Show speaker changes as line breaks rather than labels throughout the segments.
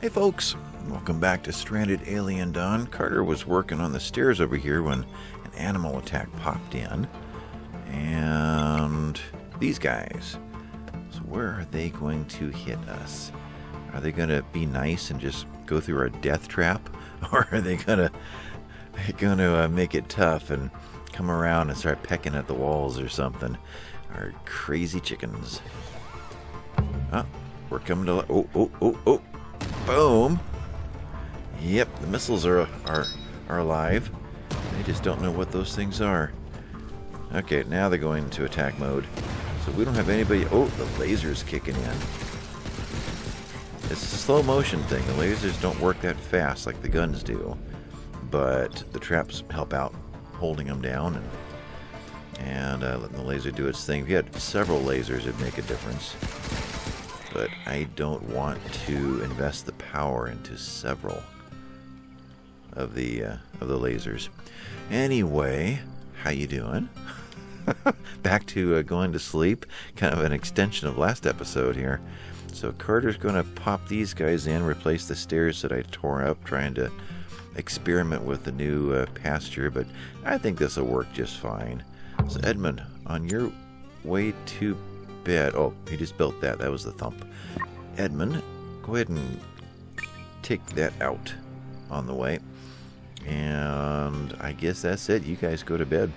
Hey folks, welcome back to Stranded Alien Dawn. Carter was working on the stairs over here when an animal attack popped in. And these guys. So where are they going to hit us? Are they going to be nice and just go through our death trap? Or are they going to going to uh, make it tough and come around and start pecking at the walls or something? Our crazy chickens. Oh, we're coming to... Oh, oh, oh, oh. Boom. Yep, the missiles are, are, are alive. They just don't know what those things are. Okay, now they're going into attack mode. So we don't have anybody... Oh, the laser's kicking in. It's a slow motion thing. The lasers don't work that fast like the guns do. But the traps help out holding them down and and uh, letting the laser do its thing. If you had several lasers, it'd make a difference. But I don't want to invest the power into several of the uh, of the lasers. Anyway, how you doing? Back to uh, going to sleep. Kind of an extension of last episode here. So Carter's going to pop these guys in, replace the stairs that I tore up, trying to experiment with the new uh, pasture. But I think this will work just fine. So Edmund, on your way to Oh, he just built that. That was the thump. Edmund, go ahead and take that out on the way. And I guess that's it. You guys go to bed.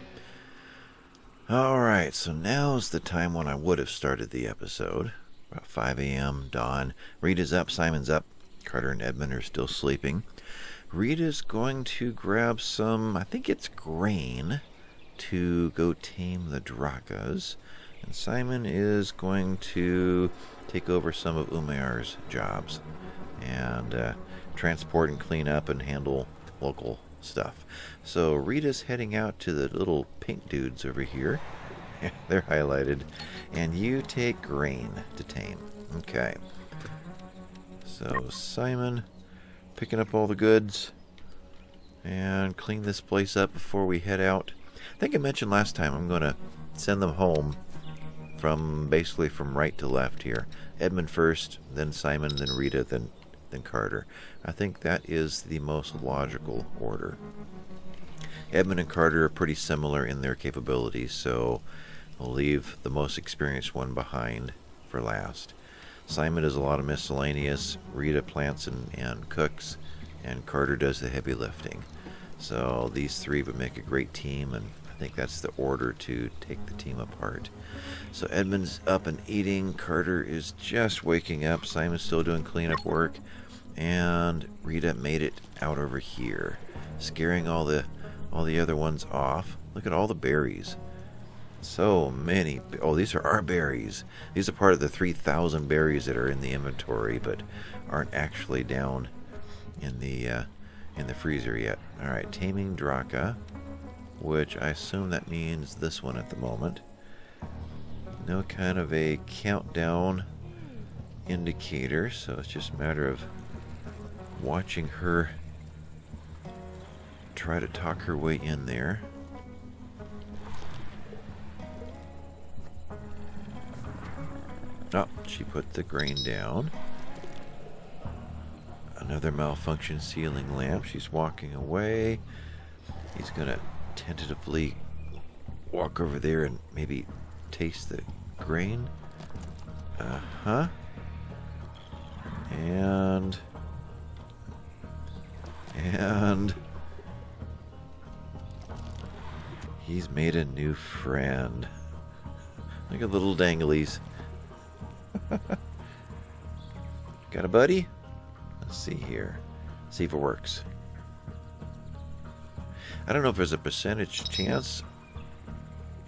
Alright, so now's the time when I would have started the episode. About 5 a.m., dawn. Rita's up, Simon's up. Carter and Edmund are still sleeping. Rita's going to grab some, I think it's grain, to go tame the Drakkas. And Simon is going to take over some of Umayar's jobs and uh, transport and clean up and handle local stuff. So Rita's heading out to the little pink dudes over here. They're highlighted. And you take grain to tame. Okay. So Simon picking up all the goods and clean this place up before we head out. I think I mentioned last time I'm going to send them home from basically from right to left here. Edmund first, then Simon, then Rita, then then Carter. I think that is the most logical order. Edmund and Carter are pretty similar in their capabilities, so we'll leave the most experienced one behind for last. Simon does a lot of miscellaneous, Rita plants and, and cooks, and Carter does the heavy lifting. So these three would make a great team, and think that's the order to take the team apart. So Edmund's up and eating. Carter is just waking up. Simon's still doing cleanup work. And Rita made it out over here, scaring all the all the other ones off. Look at all the berries. So many. Oh, these are our berries. These are part of the 3,000 berries that are in the inventory, but aren't actually down in the uh, in the freezer yet. All right, taming Drakka, which I assume that means this one at the moment no kind of a countdown indicator, so it's just a matter of watching her try to talk her way in there. Oh, she put the grain down. Another malfunction ceiling lamp. She's walking away. He's gonna tentatively walk over there and maybe taste the grain. Uh-huh. And... And... He's made a new friend. Look at little danglies. Got a buddy? Let's see here. See if it works. I don't know if there's a percentage chance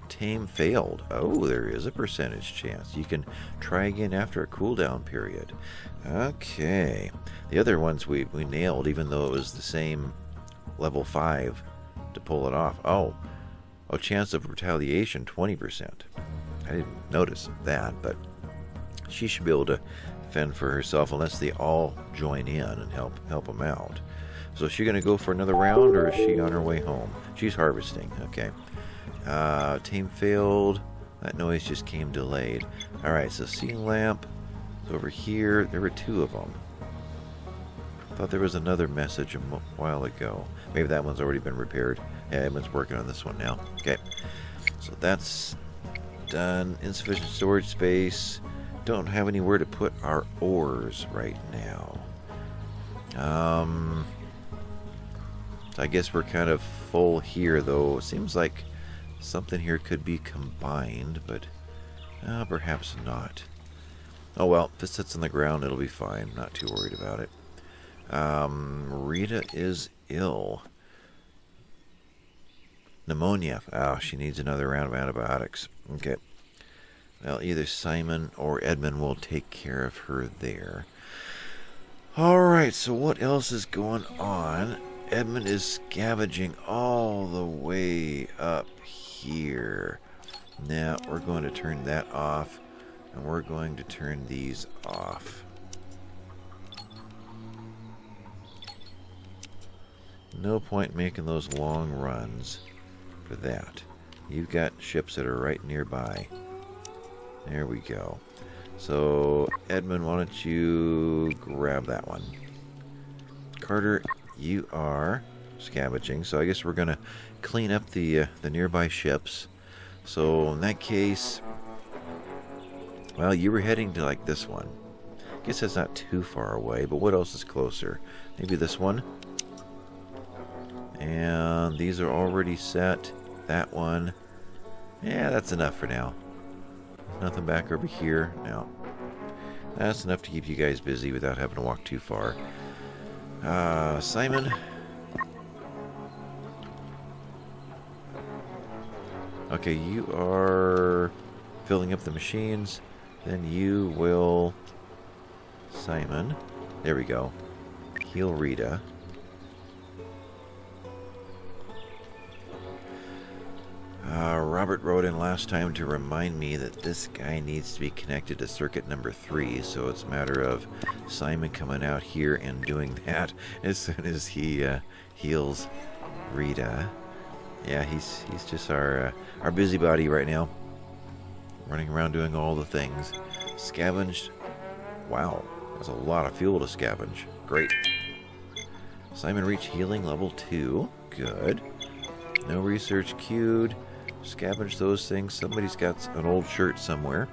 tame failed. Oh, there is a percentage chance. You can try again after a cooldown period. Okay. The other ones we, we nailed, even though it was the same level 5 to pull it off. Oh, oh, chance of retaliation, 20%. I didn't notice that, but she should be able to fend for herself unless they all join in and help help them out. So is she going to go for another round, or is she on her way home? She's harvesting. Okay. Uh, team failed. That noise just came delayed. Alright, so ceiling lamp over here. There were two of them. Thought there was another message a while ago. Maybe that one's already been repaired. Yeah, Edmund's working on this one now. Okay. So that's done. Insufficient storage space. Don't have anywhere to put our ores right now. Um, I guess we're kind of full here, though. It seems like something here could be combined, but uh, perhaps not. Oh well, if it sits on the ground, it'll be fine. Not too worried about it. Um, Rita is ill. Pneumonia. Oh, she needs another round of antibiotics. Okay. Well, either Simon or Edmund will take care of her there. Alright, so what else is going on? Edmund is scavenging all the way up here. Now, we're going to turn that off, and we're going to turn these off. No point making those long runs for that. You've got ships that are right nearby. There we go. So, Edmund, why don't you grab that one? Carter, you are scavenging, so I guess we're going to clean up the, uh, the nearby ships. So, in that case, well, you were heading to, like, this one. I guess that's not too far away, but what else is closer? Maybe this one? And these are already set. That one. Yeah, that's enough for now. Nothing back over here. No. That's enough to keep you guys busy without having to walk too far. Uh, Simon. Okay, you are filling up the machines. Then you will... Simon. There we go. Heal Rita. Uh, Robert wrote in last time to remind me that this guy needs to be connected to circuit number three, so it's a matter of Simon coming out here and doing that as soon as he uh, heals Rita. Yeah, he's he's just our uh, our busybody right now, running around doing all the things. Scavenged. Wow, that's a lot of fuel to scavenge. Great. Simon reached healing level two. Good. No research queued scavenge those things. Somebody's got an old shirt somewhere.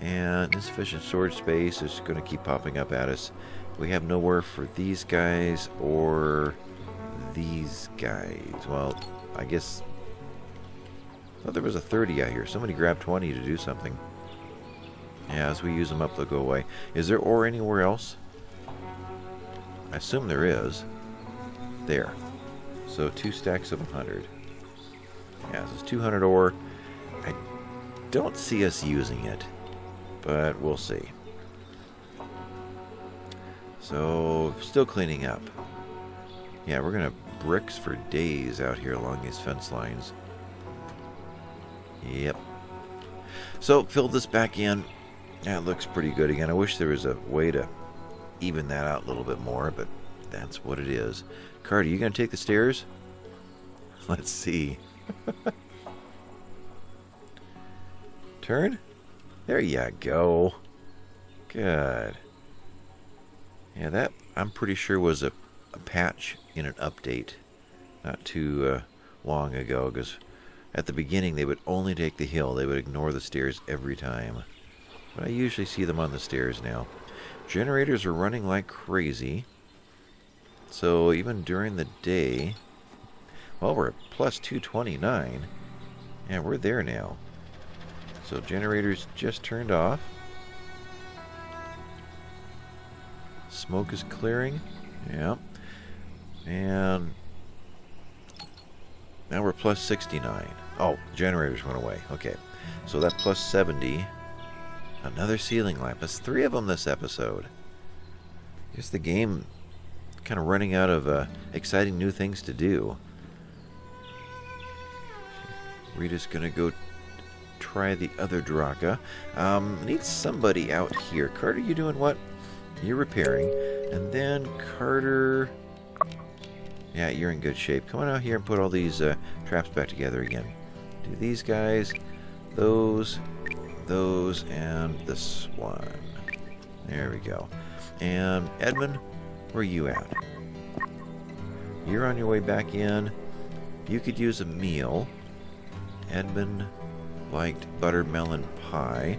And insufficient storage space is going to keep popping up at us. We have nowhere for these guys or these guys. Well, I guess... I thought there was a 30 out here. Somebody grabbed 20 to do something. Yeah, as we use them up, they'll go away. Is there ore anywhere else? I assume there is. There. So two stacks of 100. Yeah, this is 200 ore. I don't see us using it, but we'll see. So, still cleaning up. Yeah, we're going to bricks for days out here along these fence lines. Yep. So, fill this back in. That looks pretty good again. I wish there was a way to even that out a little bit more, but that's what it is. Carter, you going to take the stairs? Let's see. Turn? There you go. Good. Yeah, that I'm pretty sure was a, a patch in an update not too uh, long ago because at the beginning they would only take the hill. They would ignore the stairs every time. But I usually see them on the stairs now. Generators are running like crazy. So even during the day, well, we're at plus 229. Yeah, we're there now. So generators just turned off. Smoke is clearing. Yeah. And now we're plus 69. Oh, generators went away. Okay. So that plus 70. Another ceiling lamp. That's three of them this episode. Just the game kind of running out of uh, exciting new things to do. Rita's gonna go try the other Drakka. Um, need somebody out here. Carter, you doing what? You're repairing. And then Carter... Yeah, you're in good shape. Come on out here and put all these uh, traps back together again. Do these guys, those, those, and this one. There we go. And Edmund, Where are you at? You're on your way back in. You could use a meal. Edmund liked buttermelon pie,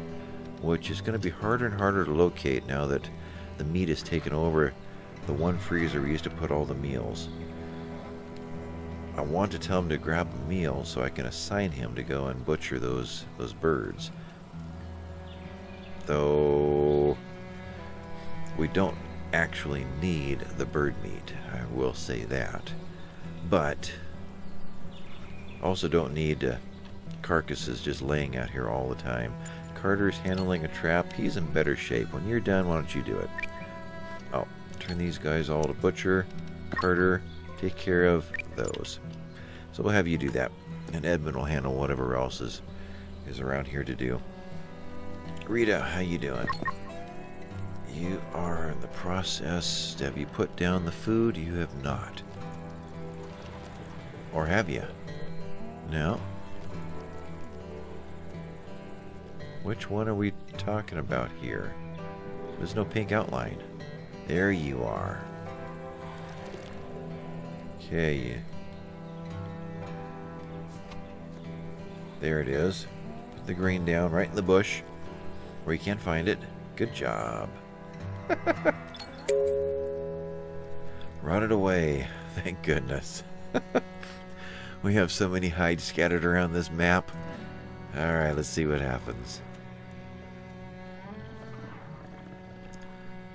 which is going to be harder and harder to locate now that the meat has taken over the one freezer we used to put all the meals. I want to tell him to grab a meal so I can assign him to go and butcher those those birds. Though we don't actually need the bird meat, I will say that. But also don't need uh, carcasses just laying out here all the time. Carter's handling a trap. He's in better shape. When you're done, why don't you do it? Oh, turn these guys all to butcher. Carter, take care of those. So we'll have you do that. And Edmund will handle whatever else is, is around here to do. Rita, how you doing? You are in the process. Have you put down the food? You have not. Or have you? No. Which one are we talking about here? There's no pink outline. There you are. Okay. There it is. Put the green down right in the bush where you can't find it. Good job. Rotted away. Thank goodness. we have so many hides scattered around this map. Alright, let's see what happens.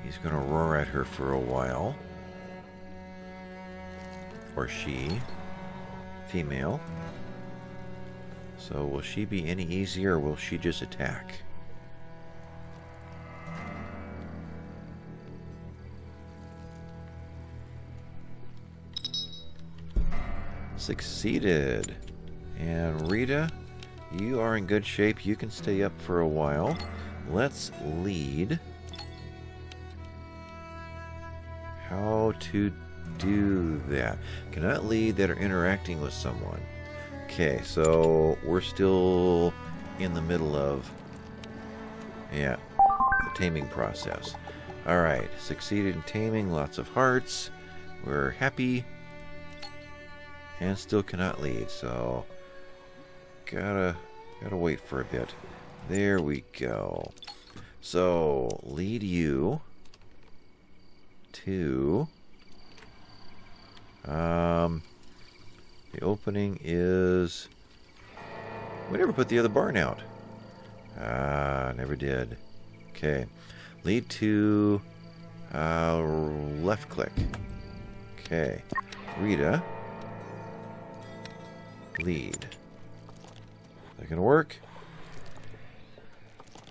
He's going to roar at her for a while. Or she. Female. So will she be any easier or will she just attack? Succeeded. And Rita, you are in good shape. You can stay up for a while. Let's lead. How to do that. Cannot lead that are interacting with someone. Okay, so we're still in the middle of, yeah, the taming process. Alright, succeeded in taming, lots of hearts. We're happy. And still cannot lead, so gotta gotta wait for a bit. There we go. So lead you to um the opening is we never put the other barn out. Ah, never did. Okay. Lead to uh, left click. Okay. Rita lead. Is that gonna work?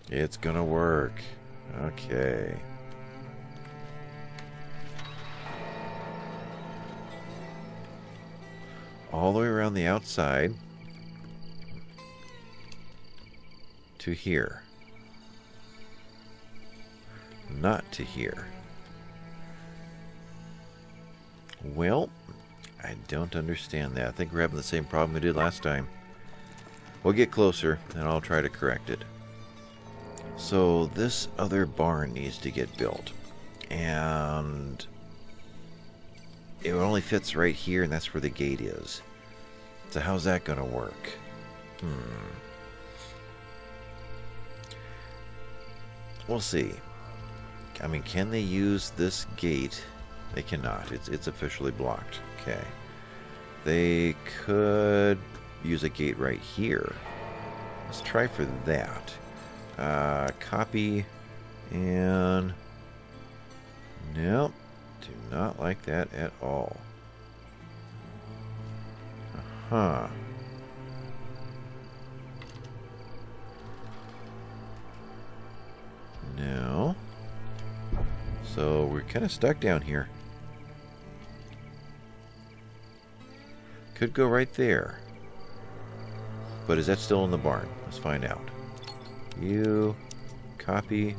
It's gonna work. Okay. All the way around the outside to here. Not to here. Well, I don't understand that. I think we're having the same problem we did last time. We'll get closer, and I'll try to correct it. So this other barn needs to get built. And it only fits right here, and that's where the gate is. So how's that going to work? Hmm. We'll see. I mean, can they use this gate? They cannot. It's, it's officially blocked. Okay. They could use a gate right here. Let's try for that. Uh, copy and... Nope. Not like that at all. Uh-huh. No. So we're kind of stuck down here. Could go right there. But is that still in the barn? Let's find out. You copy.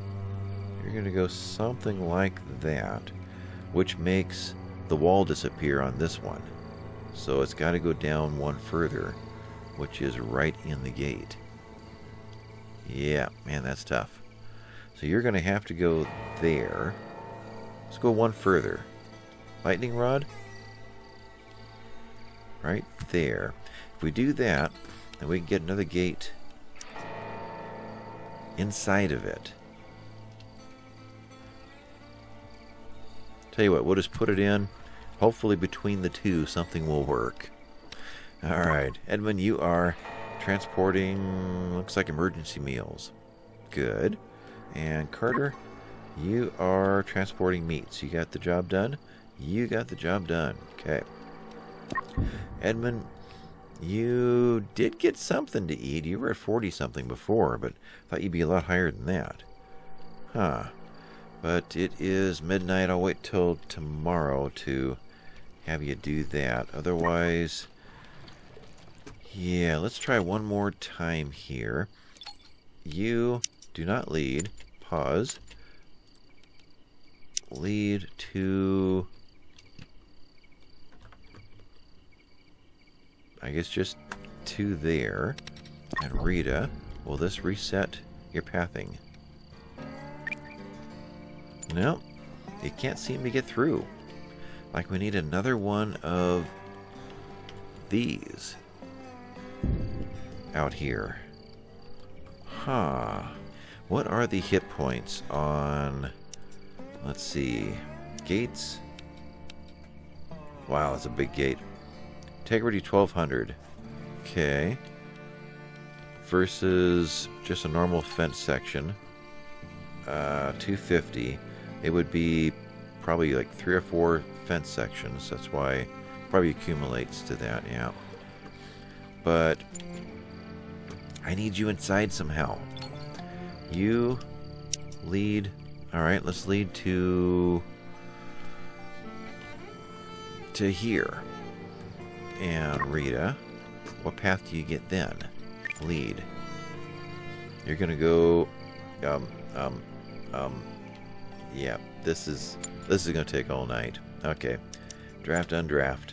You're going to go something like that, which makes the wall disappear on this one. So it's got to go down one further, which is right in the gate. Yeah, man, that's tough. So you're going to have to go there. Let's go one further. lightning rod. Right there. If we do that, then we can get another gate inside of it. Tell you what, we'll just put it in. Hopefully between the two, something will work. Alright, Edmund, you are transporting, looks like emergency meals. Good. And Carter, you are transporting meats. You got the job done? You got the job done. Okay. Edmund, you did get something to eat. You were at 40 something before, but thought you'd be a lot higher than that. Huh. But it is midnight. I'll wait till tomorrow to have you do that. Otherwise, yeah, let's try one more time here. You do not lead. Pause. Lead to... I guess just to there. And Rita, will this reset your pathing? No, it can't seem to get through. Like we need another one of these out here. Huh. What are the hit points on... Let's see. Gates? Wow, that's a big gate. Integrity 1200. Okay. Versus just a normal fence section. Uh, 250 it would be probably like three or four fence sections. That's why probably accumulates to that, yeah. But I need you inside somehow. You lead. Alright, let's lead to to here. And Rita, what path do you get then? Lead. You're gonna go um um um yeah, this is this is gonna take all night. Okay, draft undraft,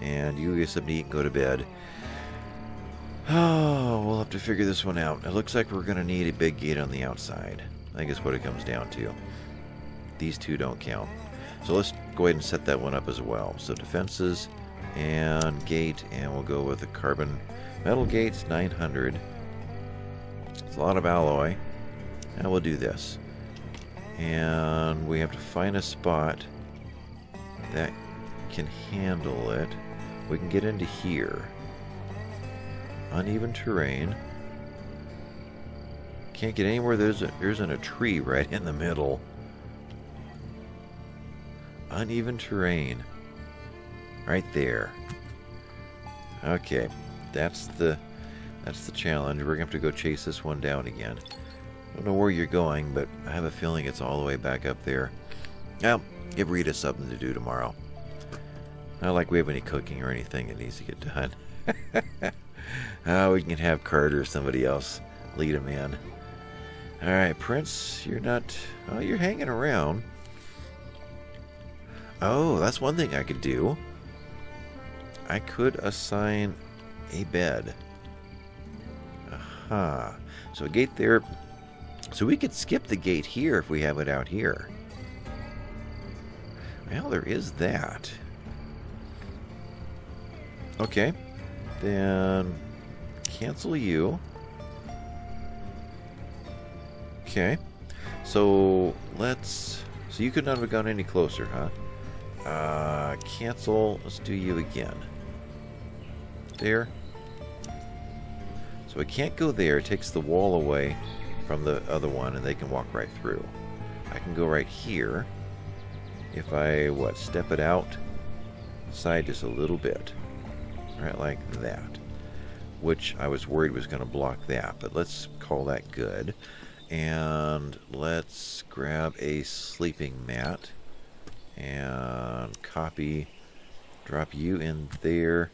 and you get something to eat and go to bed. Oh, we'll have to figure this one out. It looks like we're gonna need a big gate on the outside. I think what it comes down to. These two don't count. So let's go ahead and set that one up as well. So defenses and gate, and we'll go with the carbon metal gates 900. It's a lot of alloy. And we'll do this. And we have to find a spot that can handle it. We can get into here. Uneven terrain. Can't get anywhere there's a, there isn't a tree right in the middle. Uneven terrain. Right there. Okay. That's the that's the challenge. We're gonna have to go chase this one down again. Don't know where you're going, but I have a feeling it's all the way back up there. Well, give Rita something to do tomorrow. Not like we have any cooking or anything that needs to get done. oh, we can have Carter or somebody else lead him in. Alright, Prince, you're not... Oh, you're hanging around. Oh, that's one thing I could do. I could assign a bed. Aha. So a gate there so we could skip the gate here if we have it out here. Well, there is that. Okay. Then cancel you. Okay. So let's... So you could not have gone any closer, huh? Uh, cancel. Let's do you again. There. So I can't go there. It takes the wall away from the other one and they can walk right through. I can go right here if I, what, step it out side just a little bit. Right like that. Which I was worried was going to block that, but let's call that good. And let's grab a sleeping mat and copy, drop you in there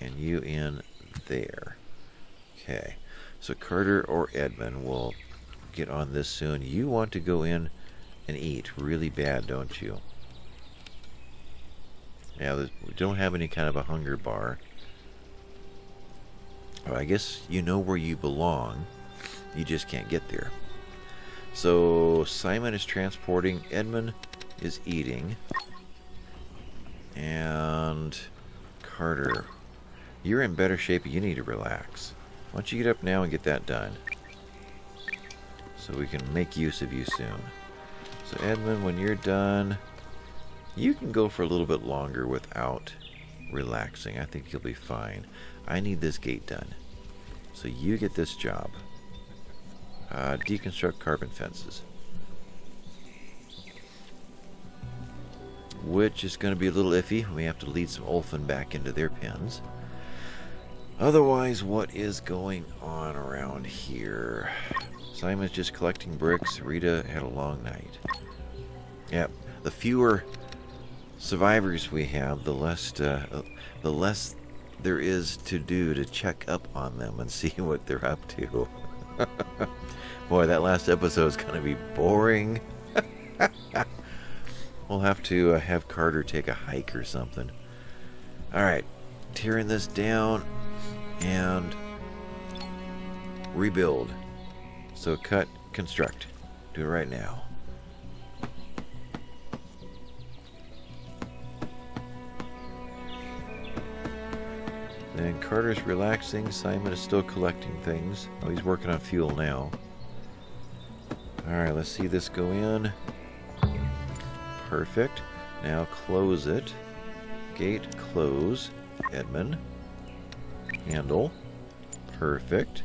and you in there. Okay, so Carter or Edmund will get on this soon. You want to go in and eat really bad, don't you? Yeah, we don't have any kind of a hunger bar. Well, I guess you know where you belong. You just can't get there. So Simon is transporting. Edmund is eating. And Carter, you're in better shape. You need to relax. Why don't you get up now and get that done? So we can make use of you soon. So Edmund, when you're done, you can go for a little bit longer without relaxing. I think you'll be fine. I need this gate done. So you get this job. Uh, deconstruct carbon fences. Which is going to be a little iffy. We have to lead some Ulfen back into their pens. Otherwise, what is going on around here? Simon's just collecting bricks. Rita had a long night. Yep. The fewer survivors we have, the less uh, the less there is to do to check up on them and see what they're up to. Boy, that last episode is going to be boring. we'll have to uh, have Carter take a hike or something. Alright, tearing this down and rebuild. So cut, construct. Do it right now. And Carter's relaxing. Simon is still collecting things. Oh, he's working on fuel now. Alright, let's see this go in. Perfect. Now close it. Gate close. Edmund. Handle. Perfect.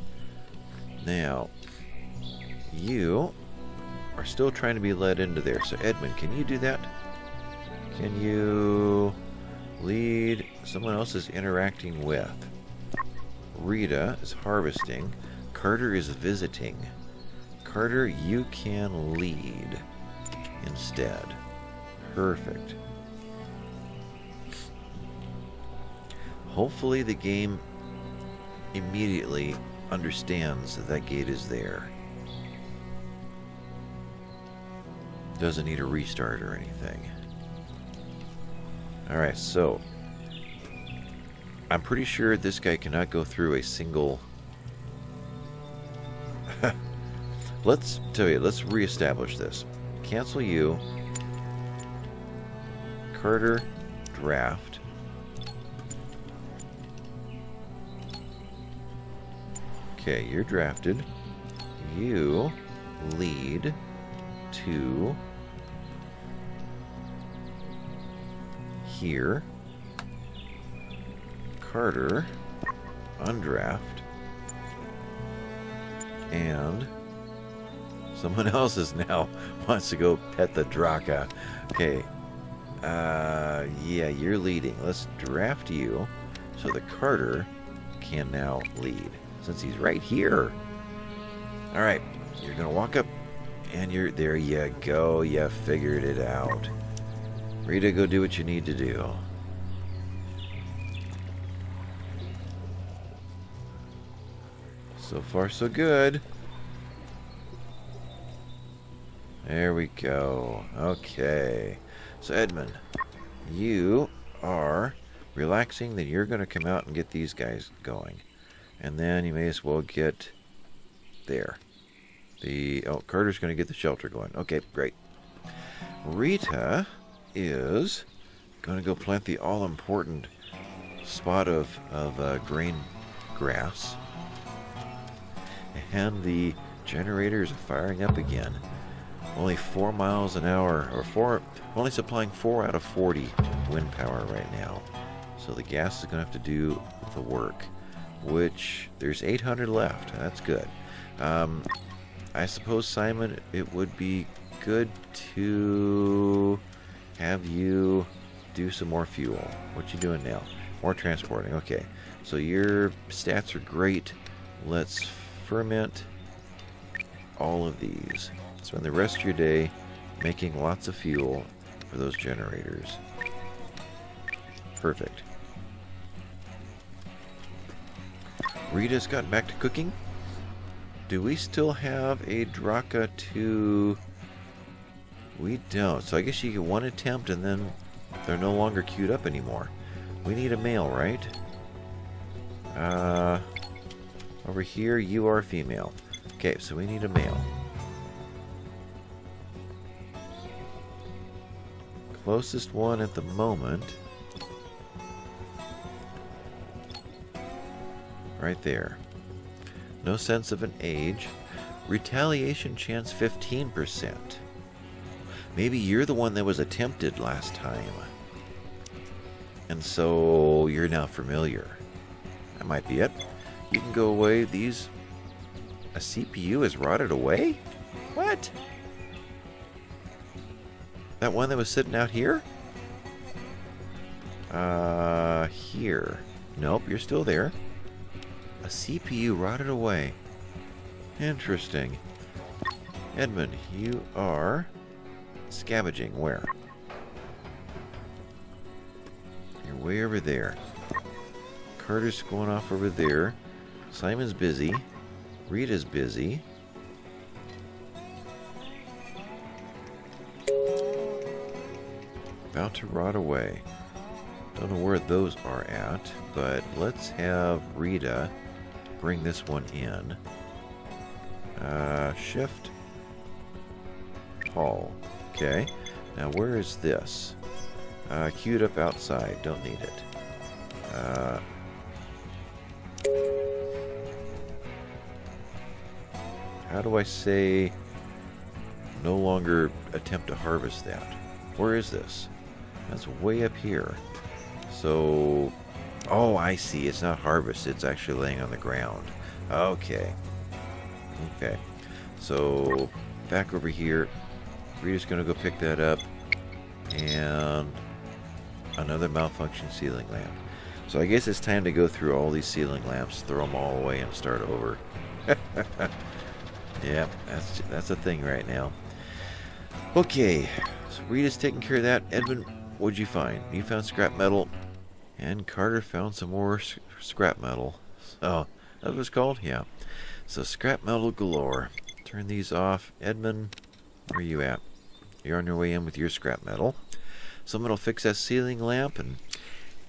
Now, you are still trying to be led into there. So Edmund, can you do that? Can you lead? Someone else is interacting with. Rita is harvesting. Carter is visiting. Carter, you can lead instead. Perfect. Hopefully the game immediately understands that that gate is there. Doesn't need a restart or anything. Alright, so I'm pretty sure this guy cannot go through a single let's tell you, let's reestablish this. Cancel you. Carter, draft. Okay, you're drafted. You lead to here. Carter, undraft. And Someone else is now wants to go pet the Drakka. Okay. Uh, yeah, you're leading. Let's draft you so the Carter can now lead. Since he's right here. Alright, you're going to walk up and you're... There you go. You figured it out. Rita, go do what you need to do. So far, so good. There we go. Okay. So, Edmund, you are relaxing, then you're going to come out and get these guys going. And then you may as well get there. The Oh, Carter's going to get the shelter going. Okay, great. Rita is going to go plant the all-important spot of, of uh, grain grass. And the generators are firing up again only four miles an hour, or four, only supplying four out of 40 wind power right now. So the gas is going to have to do the work, which there's 800 left. That's good. Um, I suppose, Simon, it would be good to have you do some more fuel. What you doing now? More transporting. Okay. So your stats are great. Let's ferment all of these. Spend the rest of your day making lots of fuel for those generators. Perfect. Rita's gotten back to cooking. Do we still have a Drakka to... We don't. So I guess you get one attempt and then they're no longer queued up anymore. We need a male, right? Uh, over here, you are female. Okay, so we need a male. Closest one at the moment. Right there. No sense of an age. Retaliation chance 15%. Maybe you're the one that was attempted last time. And so you're now familiar. That might be it. You can go away. These. A CPU is rotted away? What? That one that was sitting out here? Uh, here. Nope, you're still there. A CPU rotted away. Interesting. Edmund, you are scavenging. Where? You're way over there. Carter's going off over there. Simon's busy. Rita's busy. About to rot away. Don't know where those are at, but let's have Rita bring this one in. Uh, shift. Haul. Okay. Now where is this? Uh, queued up outside. Don't need it. Uh, how do I say no longer attempt to harvest that? Where is this? That's way up here. So, oh, I see. It's not harvest. It's actually laying on the ground. Okay. Okay. So, back over here. Rita's going to go pick that up. And another malfunction ceiling lamp. So I guess it's time to go through all these ceiling lamps, throw them all away, and start over. yeah, that's that's a thing right now. Okay, so Rita's taking care of that. Edmund, what'd you find? You found scrap metal, and Carter found some more scrap metal. Oh, that was called? Yeah. So scrap metal galore. Turn these off. Edmund, where are you at? You're on your way in with your scrap metal. Someone will fix that ceiling lamp, and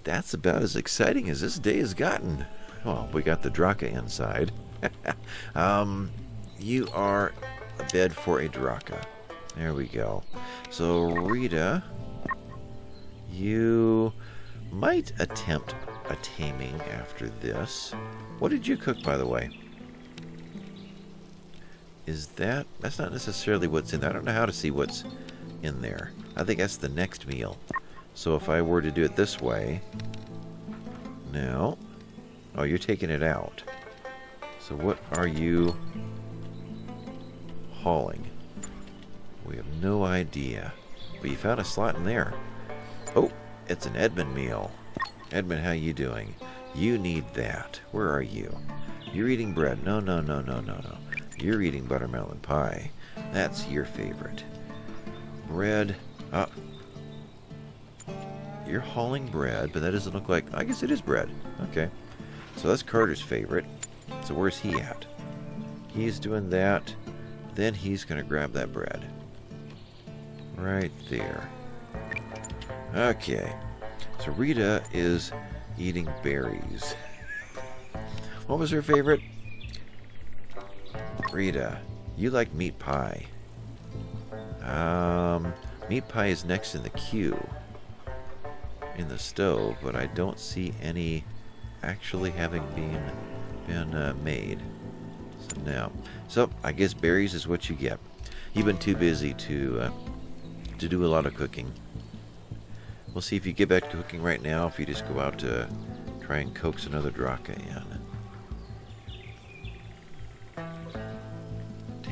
that's about as exciting as this day has gotten. Well, we got the Drakka inside. um, you are a bed for a Drakka. There we go. So, Rita, you might attempt a taming after this. What did you cook, by the way? Is that... That's not necessarily what's in there. I don't know how to see what's in there. I think that's the next meal. So if I were to do it this way... Now... Oh, you're taking it out. So what are you hauling? We have no idea. But you found a slot in there. Oh, it's an Edmund meal. Edmund, how you doing? You need that. Where are you? You're eating bread. No, no, no, no, no, no. You're eating buttermelon pie. That's your favorite. Bread. Ah. You're hauling bread, but that doesn't look like... I guess it is bread. Okay. So that's Carter's favorite. So where's he at? He's doing that. Then he's going to grab that bread. Right there. Okay. So Rita is eating berries. What was her favorite? Rita, you like meat pie. Um, meat pie is next in the queue in the stove, but I don't see any actually having been been uh, made. So now, so I guess berries is what you get. You've been too busy to uh, to do a lot of cooking. We'll see if you get back to cooking right now. If you just go out to try and coax another Drakka in.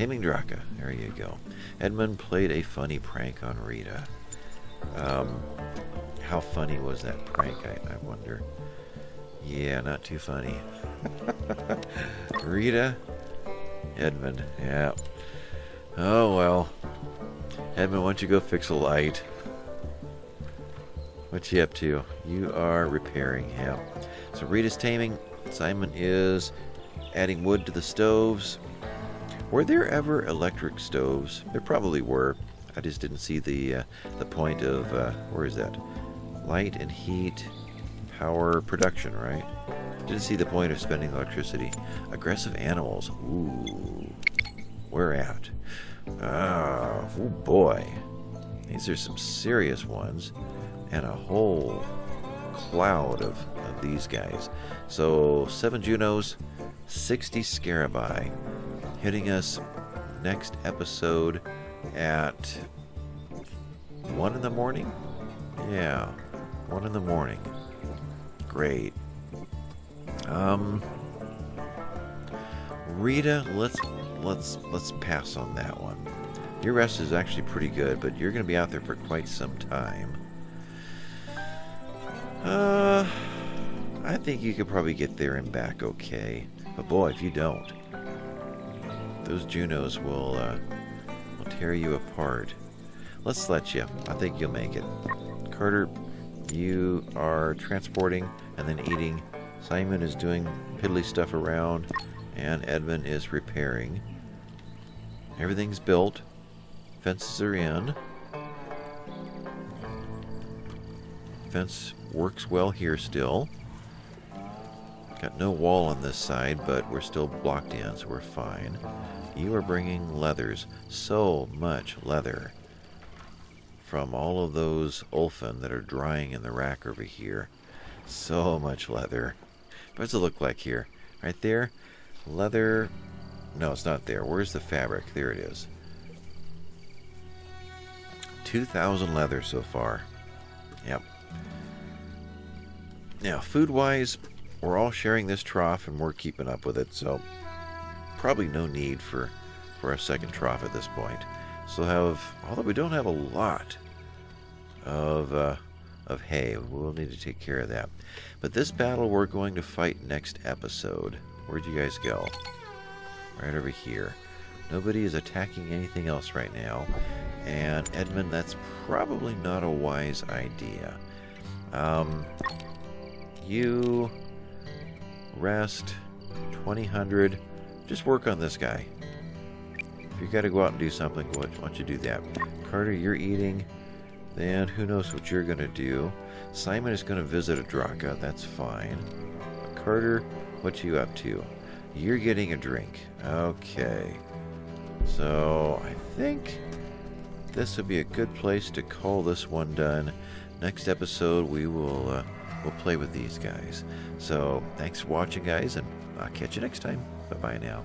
Taming Drakka. There you go. Edmund played a funny prank on Rita. Um, how funny was that prank, I, I wonder? Yeah, not too funny. Rita? Edmund, yeah. Oh, well. Edmund, why don't you go fix a light? What's you up to? You are repairing, yeah. So Rita's taming. Simon is adding wood to the stoves. Were there ever electric stoves? There probably were. I just didn't see the uh, the point of uh, where is that? Light and heat, power production, right? Didn't see the point of spending electricity. Aggressive animals. Ooh, where at? Ah, oh boy, these are some serious ones, and a whole cloud of, of these guys. So, 7 Junos, 60 Scarabei, hitting us next episode at 1 in the morning? Yeah, 1 in the morning. Great. Um, Rita, let's let's let's pass on that one. Your rest is actually pretty good, but you're going to be out there for quite some time. Uh, I think you could probably get there and back okay. But boy, if you don't, those Junos will uh, will tear you apart. Let's let you. I think you'll make it. Carter, you are transporting and then eating. Simon is doing piddly stuff around, and Edmund is repairing. Everything's built. Fences are in. Fence works well here still. Got no wall on this side, but we're still blocked in, so we're fine. You are bringing leathers. So much leather. From all of those Ulfen that are drying in the rack over here. So much leather. What does it look like here? Right there? Leather. No, it's not there. Where's the fabric? There it is. 2,000 leather so far. Yep. Now, food wise, we're all sharing this trough and we're keeping up with it, so probably no need for, for a second trough at this point. So have, although we don't have a lot of, uh, of hay, we'll need to take care of that. But this battle we're going to fight next episode. Where'd you guys go? Right over here. Nobody is attacking anything else right now. And Edmund, that's probably not a wise idea. Um, you rest 2000 just work on this guy. If you got to go out and do something why don't you do that? Carter you're eating. Then who knows what you're going to do? Simon is going to visit a Drakka that's fine. Carter what you up to? You're getting a drink. Okay. So i think this would be a good place to call this one done. Next episode we will uh, we'll play with these guys. So thanks for watching, guys, and I'll catch you next time. Bye bye now.